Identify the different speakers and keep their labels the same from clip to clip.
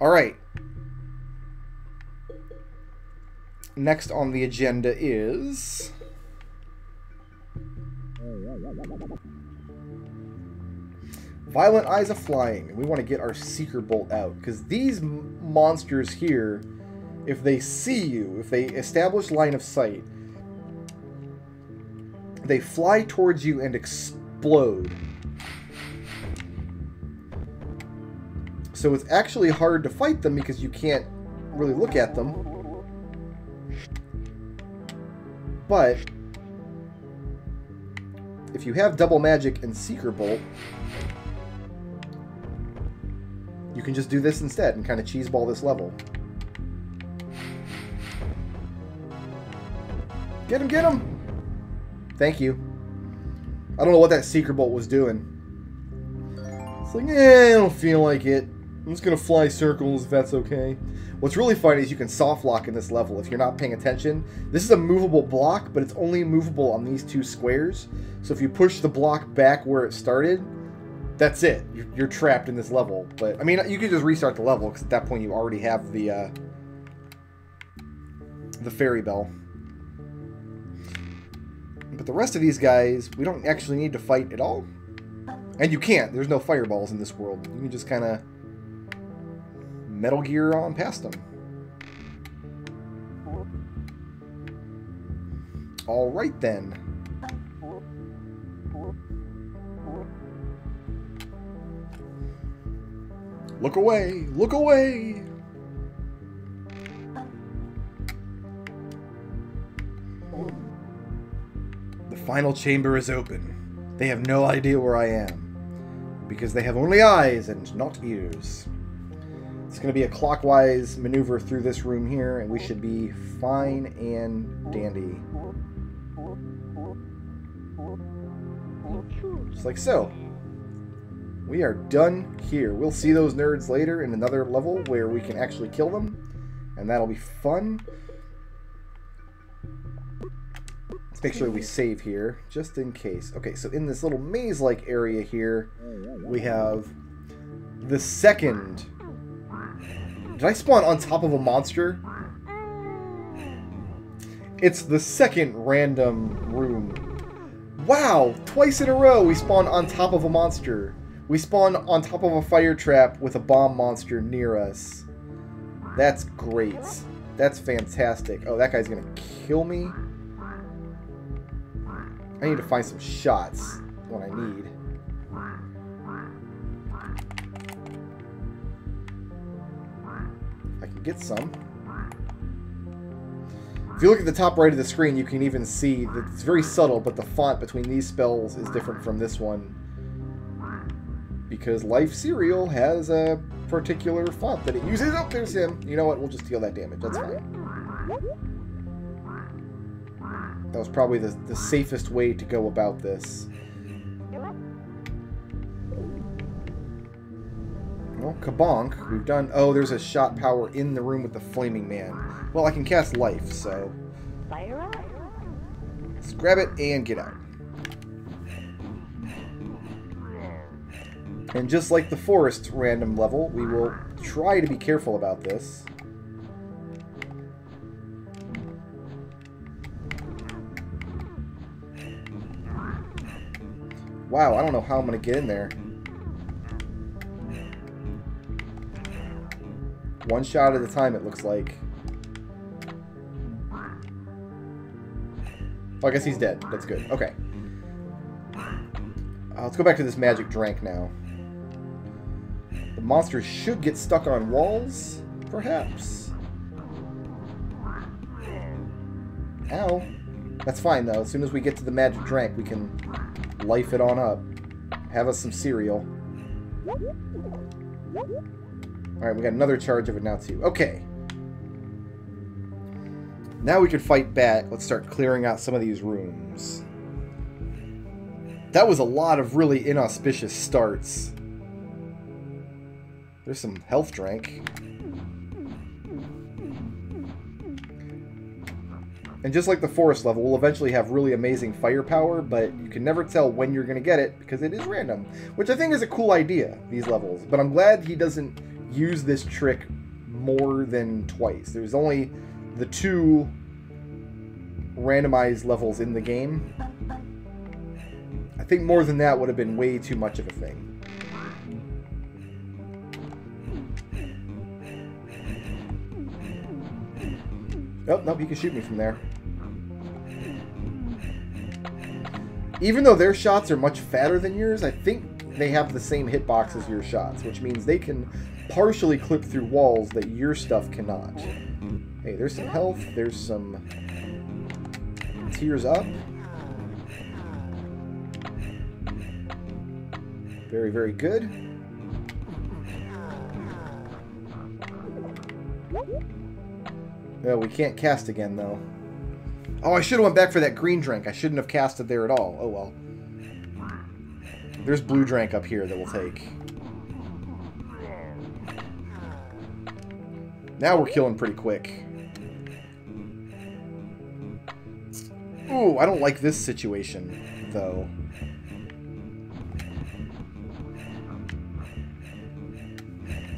Speaker 1: Alright. Next on the agenda is... Violent Eyes of Flying. We want to get our Seeker Bolt out. Because these monsters here, if they see you, if they establish line of sight, they fly towards you and explode. So it's actually hard to fight them because you can't really look at them. But if you have Double Magic and Seeker Bolt, you can just do this instead and kind of cheeseball this level. Get him, get him! Thank you. I don't know what that Seeker Bolt was doing. It's like, eh, I don't feel like it. I'm just going to fly circles if that's okay. What's really funny is you can soft lock in this level if you're not paying attention. This is a movable block, but it's only movable on these two squares. So if you push the block back where it started, that's it. You're, you're trapped in this level. But, I mean, you can just restart the level, because at that point you already have the, uh, the fairy bell. But the rest of these guys, we don't actually need to fight at all. And you can't. There's no fireballs in this world. You can just kind of Metal Gear on past them. Alright then. Look away! Look away! The final chamber is open. They have no idea where I am. Because they have only eyes and not ears. It's going to be a clockwise maneuver through this room here, and we should be fine and dandy. Just like so. We are done here. We'll see those nerds later in another level where we can actually kill them, and that'll be fun. Let's make sure we save here, just in case. Okay, so in this little maze-like area here, we have the second did I spawn on top of a monster? It's the second random room. Wow! Twice in a row we spawn on top of a monster. We spawn on top of a fire trap with a bomb monster near us. That's great. That's fantastic. Oh, that guy's gonna kill me? I need to find some shots. What I need. Get some. If you look at the top right of the screen, you can even see that it's very subtle, but the font between these spells is different from this one. Because Life Cereal has a particular font that it uses. Oh, there's him. You know what? We'll just deal that damage. That's fine. That was probably the, the safest way to go about this. Well, Kabonk, we've done... Oh, there's a shot power in the room with the Flaming Man. Well, I can cast Life, so... fire Let's grab it and get out. And just like the forest random level, we will try to be careful about this. Wow, I don't know how I'm going to get in there. One shot at a time, it looks like. Oh, I guess he's dead. That's good. Okay. Uh, let's go back to this magic drink now. The monsters should get stuck on walls, perhaps. Ow. That's fine, though. As soon as we get to the magic drink, we can life it on up. Have us some cereal. Alright, we got another charge of it now, too. Okay. Now we can fight back. Let's start clearing out some of these rooms. That was a lot of really inauspicious starts. There's some health drink. And just like the forest level, we'll eventually have really amazing firepower, but you can never tell when you're going to get it because it is random. Which I think is a cool idea, these levels. But I'm glad he doesn't use this trick more than twice. There's only the two randomized levels in the game. I think more than that would have been way too much of a thing. Oh, nope, you can shoot me from there. Even though their shots are much fatter than yours, I think they have the same hitbox as your shots, which means they can partially clip through walls that your stuff cannot. Hmm. Hey, there's some health, there's some tears up. Very, very good. No, we can't cast again, though. Oh, I should have went back for that green drink. I shouldn't have casted there at all. Oh, well. There's blue drink up here that we'll take. Now we're killing pretty quick. Ooh, I don't like this situation, though.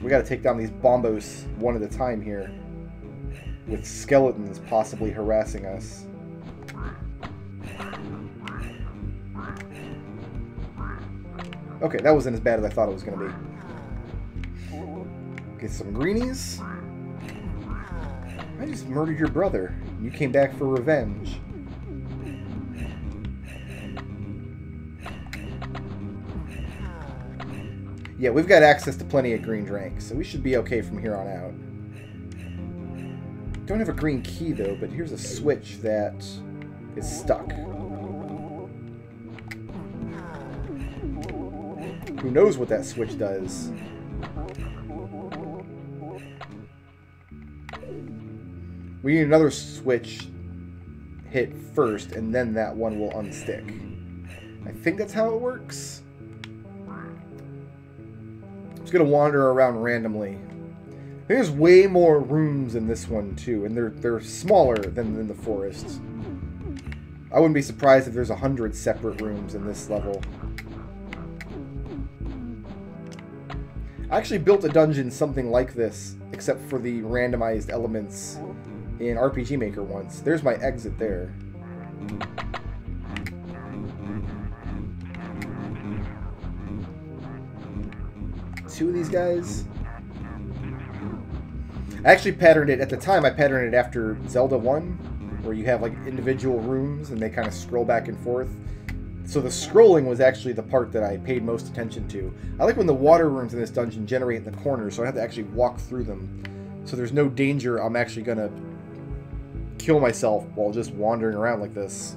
Speaker 1: We gotta take down these bombos one at a time here. With skeletons possibly harassing us. Okay, that wasn't as bad as I thought it was gonna be. Get some greenies. I just murdered your brother. You came back for revenge. Yeah, we've got access to plenty of green drinks, so we should be okay from here on out. Don't have a green key, though, but here's a switch that is stuck. Who knows what that switch does? We need another switch hit first, and then that one will unstick. I think that's how it works. I'm just gonna wander around randomly. There's way more rooms in this one too, and they're they're smaller than in the forest. I wouldn't be surprised if there's a hundred separate rooms in this level. I actually built a dungeon something like this, except for the randomized elements in RPG Maker once. There's my exit there. Two of these guys. I actually patterned it, at the time I patterned it after Zelda 1, where you have like individual rooms and they kind of scroll back and forth. So the scrolling was actually the part that I paid most attention to. I like when the water rooms in this dungeon generate in the corners, so I have to actually walk through them. So there's no danger I'm actually going to kill myself while just wandering around like this.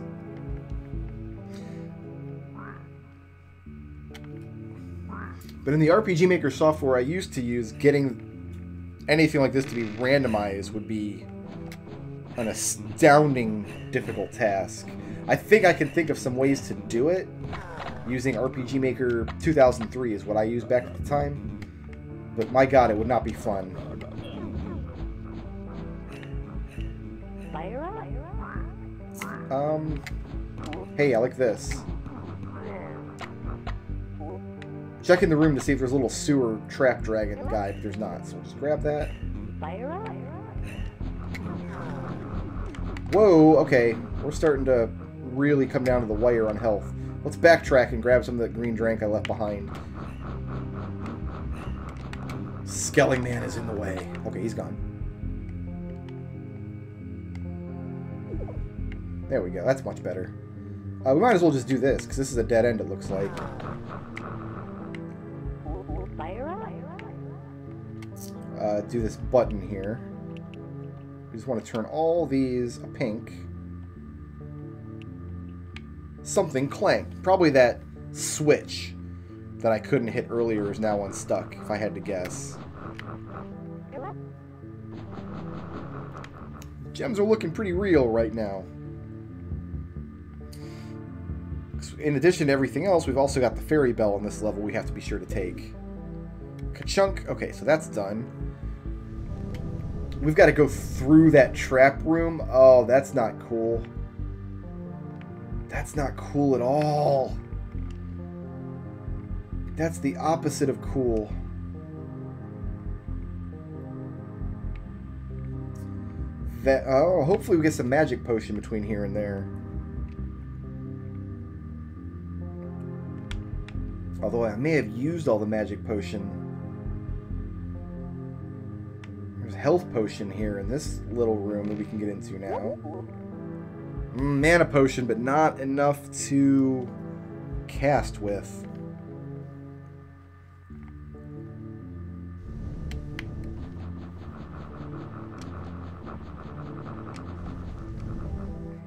Speaker 1: But in the RPG Maker software I used to use, getting anything like this to be randomized would be an astounding difficult task. I think I can think of some ways to do it using RPG Maker 2003 is what I used back at the time. But my god, it would not be fun. Um, hey, I like this. Check in the room to see if there's a little sewer trap dragon guy, but there's not. So just grab that. Whoa, okay. We're starting to really come down to the wire on health. Let's backtrack and grab some of that green drink I left behind. Skelly Man is in the way. Okay, he's gone. There we go. That's much better. Uh, we might as well just do this, because this is a dead end, it looks like. Uh, do this button here. We just want to turn all these a pink something clanked. Probably that switch that I couldn't hit earlier is now unstuck, if I had to guess. Gems are looking pretty real right now. in addition to everything else, we've also got the fairy bell on this level we have to be sure to take. Ka-chunk. Okay, so that's done. We've got to go through that trap room. Oh, that's not cool. That's not cool at all. That's the opposite of cool. That, oh, hopefully we get some magic potion between here and there. Although I may have used all the magic potion. There's health potion here in this little room that we can get into now. Mm, mana potion, but not enough to cast with.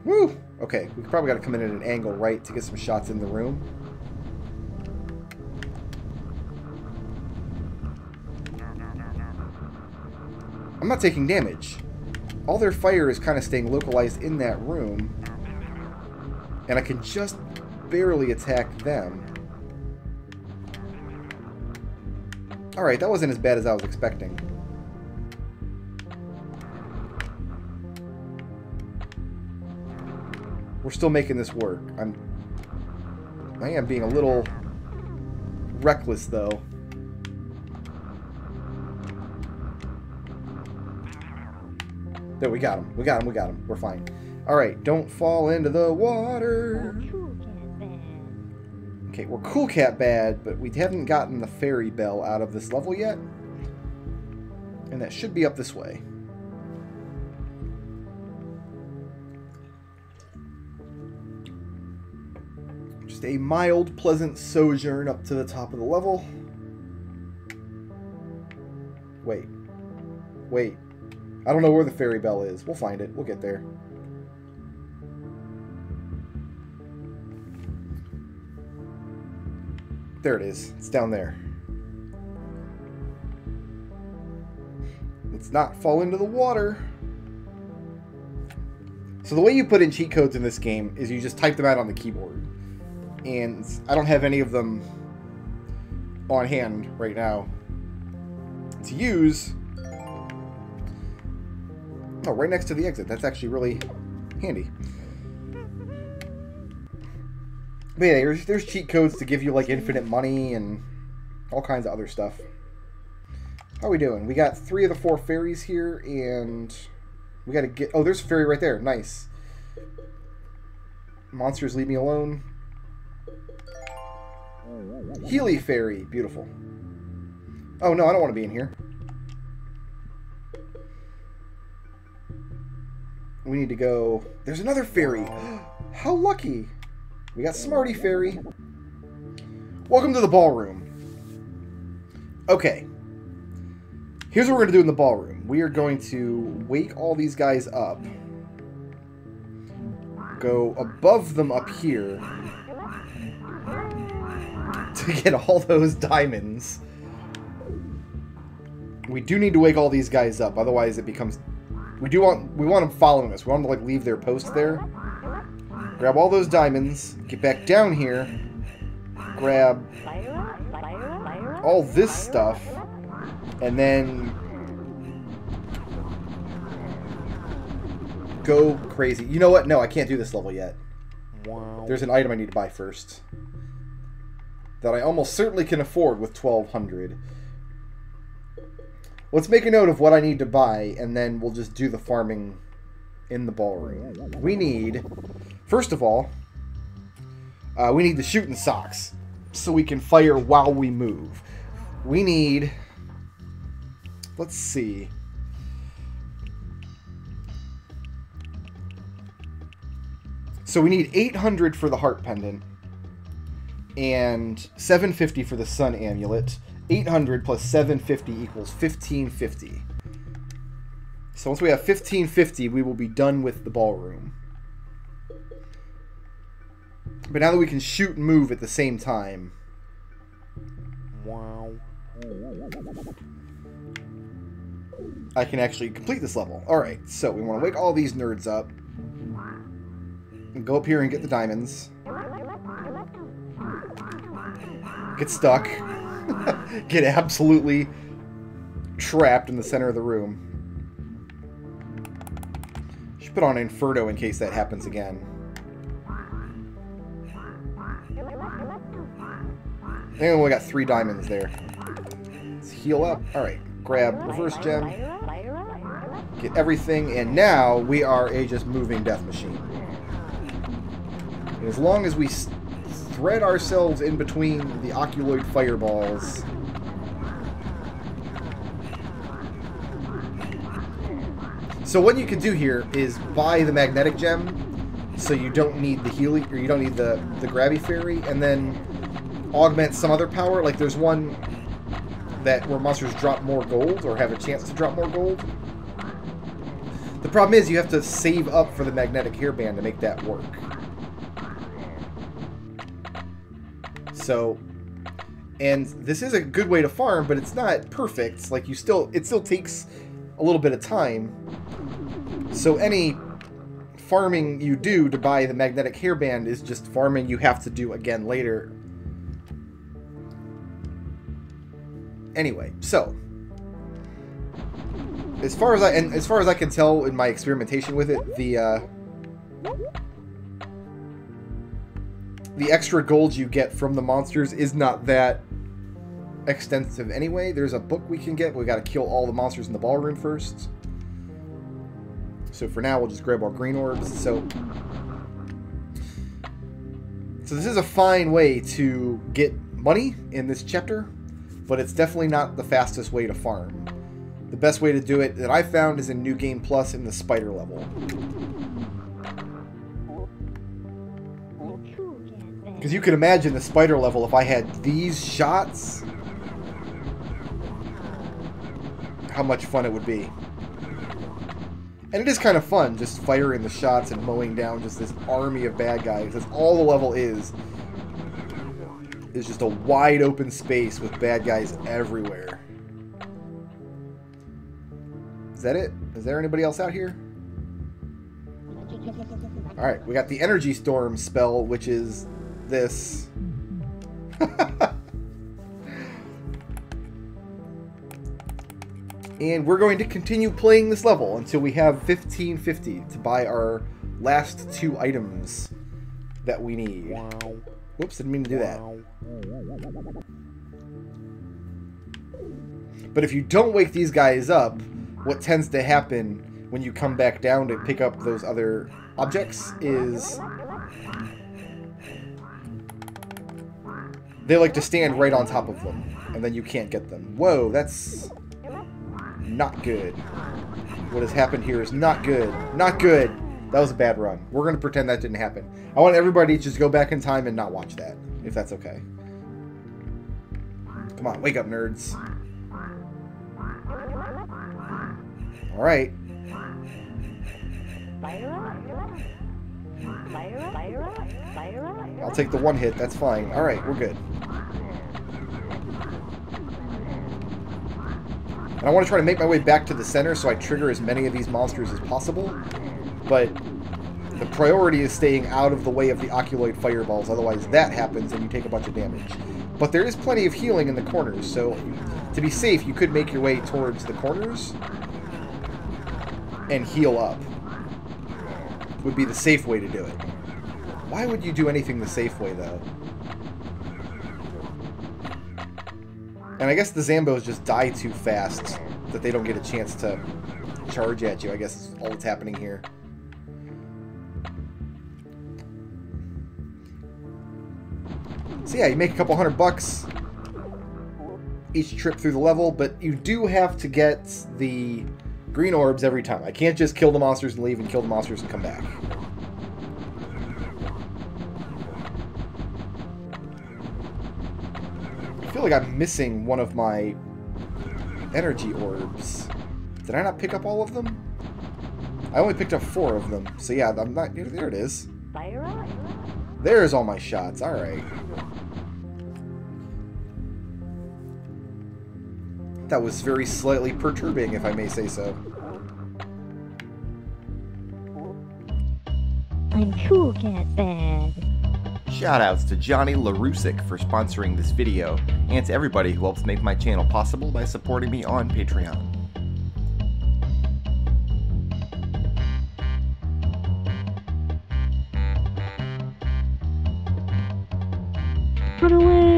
Speaker 1: Woo! Okay, we probably got to come in at an angle right to get some shots in the room. I'm not taking damage. All their fire is kind of staying localized in that room. And I can just barely attack them. Alright, that wasn't as bad as I was expecting. We're still making this work. I'm... I am being a little reckless, though. We got him. We got him. We got him. We're fine. All right, don't fall into the water. Okay, we're Cool Cat bad, but we haven't gotten the Fairy Bell out of this level yet. And that should be up this way. Just a mild, pleasant sojourn up to the top of the level. Wait. Wait. I don't know where the fairy bell is. We'll find it. We'll get there. There it is. It's down there. Let's not fall into the water. So the way you put in cheat codes in this game is you just type them out on the keyboard. And I don't have any of them on hand right now to use Oh, right next to the exit. That's actually really handy. But yeah, there's, there's cheat codes to give you, like, infinite money and all kinds of other stuff. How are we doing? We got three of the four fairies here, and we gotta get... Oh, there's a fairy right there. Nice. Monsters, leave me alone. Healy fairy. Beautiful. Oh, no, I don't want to be in here. We need to go... There's another fairy! How lucky! We got Smarty Fairy. Welcome to the ballroom. Okay. Here's what we're going to do in the ballroom. We are going to wake all these guys up. Go above them up here. To get all those diamonds. We do need to wake all these guys up, otherwise it becomes we do want we want them following us. We want them to like leave their post there. Grab all those diamonds. Get back down here. Grab all this stuff, and then go crazy. You know what? No, I can't do this level yet. Wow. There's an item I need to buy first that I almost certainly can afford with 1200. Let's make a note of what I need to buy, and then we'll just do the farming in the ballroom. We need, first of all, uh, we need the shooting socks so we can fire while we move. We need, let's see. So we need 800 for the heart pendant and 750 for the sun amulet 800 plus 750 equals 1550. So once we have 1550, we will be done with the ballroom. But now that we can shoot and move at the same time. Wow. I can actually complete this level. Alright, so we want to wake all these nerds up. And go up here and get the diamonds. Get stuck. get absolutely trapped in the center of the room. Should put on Inferno in case that happens again. And we got three diamonds there. Let's heal up. Alright, grab reverse gem. get everything, and now we are a just moving death machine. And as long as we thread ourselves in between the oculoid fireballs... So what you can do here is buy the magnetic gem, so you don't need the Healy or you don't need the, the grabby fairy, and then augment some other power. Like there's one that where monsters drop more gold, or have a chance to drop more gold. The problem is you have to save up for the magnetic hairband to make that work. So, and this is a good way to farm, but it's not perfect. Like you still, it still takes a little bit of time. So any farming you do to buy the magnetic hairband is just farming you have to do again later. Anyway, so as far as I and as far as I can tell in my experimentation with it, the uh, the extra gold you get from the monsters is not that extensive anyway. There's a book we can get. We got to kill all the monsters in the ballroom first. So for now, we'll just grab our green orbs. So, so this is a fine way to get money in this chapter, but it's definitely not the fastest way to farm. The best way to do it that I found is in New Game Plus in the spider level. Because you can imagine the spider level if I had these shots, how much fun it would be. And it is kind of fun, just firing the shots and mowing down just this army of bad guys. That's all the level is. Is just a wide open space with bad guys everywhere. Is that it? Is there anybody else out here? Alright, we got the Energy Storm spell, which is this. and we're going to continue playing this level until we have 1550 to buy our last two items that we need. Whoops, didn't mean to do that. But if you don't wake these guys up, what tends to happen when you come back down to pick up those other objects is They like to stand right on top of them, and then you can't get them. Whoa, that's not good. What has happened here is not good. Not good. That was a bad run. We're going to pretend that didn't happen. I want everybody to just go back in time and not watch that, if that's okay. Come on, wake up, nerds. Alright. I'll take the one hit, that's fine. Alright, we're good. And I want to try to make my way back to the center so I trigger as many of these monsters as possible. But the priority is staying out of the way of the oculoid fireballs, otherwise that happens and you take a bunch of damage. But there is plenty of healing in the corners, so to be safe, you could make your way towards the corners and heal up. Would be the safe way to do it. Why would you do anything the safe way, though? And I guess the Zambos just die too fast that they don't get a chance to charge at you, I guess is all that's happening here. So yeah, you make a couple hundred bucks each trip through the level, but you do have to get the green orbs every time. I can't just kill the monsters and leave and kill the monsters and come back. I feel like I'm missing one of my energy orbs. Did I not pick up all of them? I only picked up four of them. So yeah, I'm not... There it is. There's all my shots. Alright. That was very slightly perturbing, if I may say so.
Speaker 2: I'm cool cat bad.
Speaker 3: Shoutouts to Johnny LaRusick for sponsoring this video, and to everybody who helps make my channel possible by supporting me on Patreon.
Speaker 2: Run away!